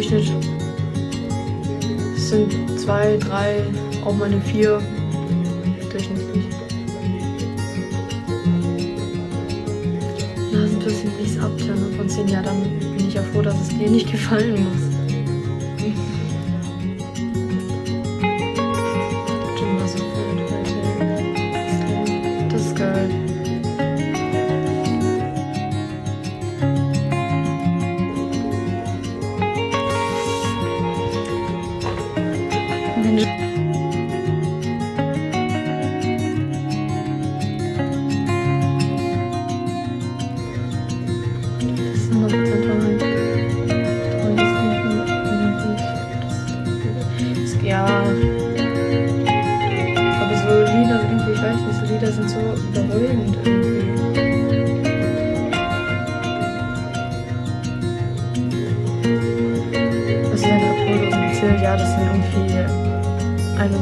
Durchschnitt sind zwei, drei, auch mal eine vier durchschnittlich. Nasenpiercing nichts abtönen von 10 Jahren, dann bin ich ja froh, dass es dir nicht gefallen muss. Santo.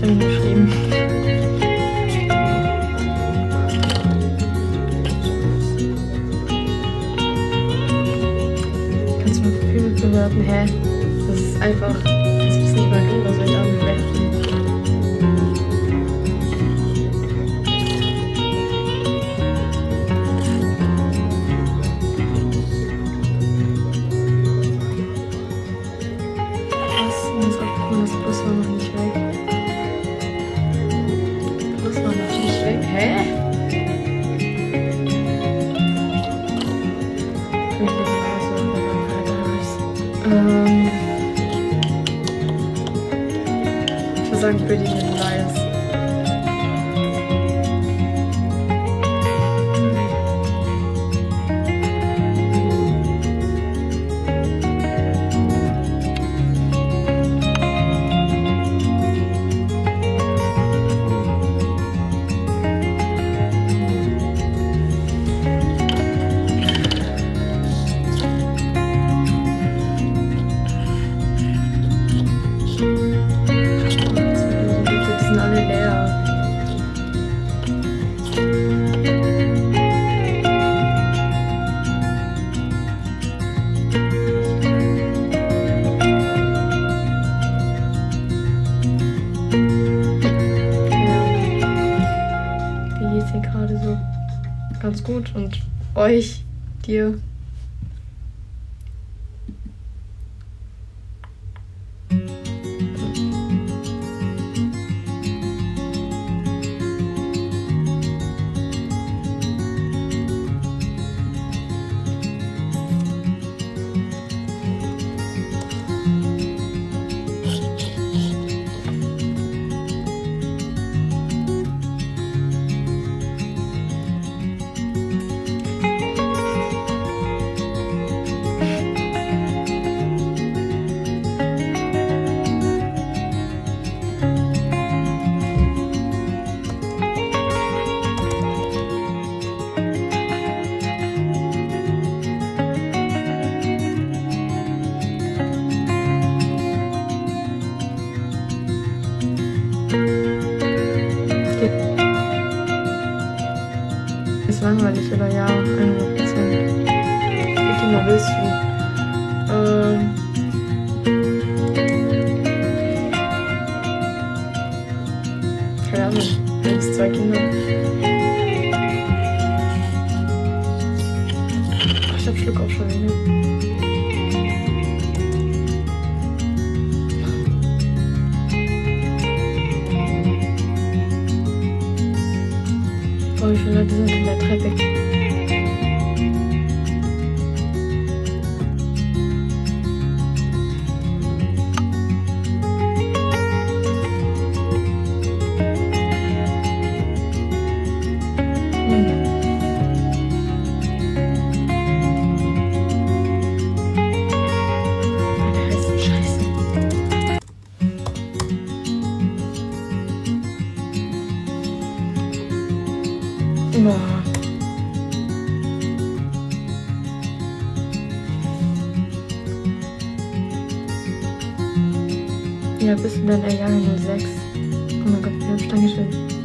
Dann geschrieben. Kannst du mal Filme bewerten? Hä? Das ist einfach. Das ist nicht mal gut, was soll ich I'm pretty sure. Geht's dir gerade so? Ganz gut. Und euch, dir? Ist langweilig oder ja? 100 Prozent. Wie viel mehr willst du? Ähm. Keine Ahnung. Eins, zwei Kinder. Ich hab Schluck auch schon wieder. Oh, wie viele Boah. Ja, bist du denn? Ey, Jahre 06. Oh mein Gott, wie hübsch, Dankeschön.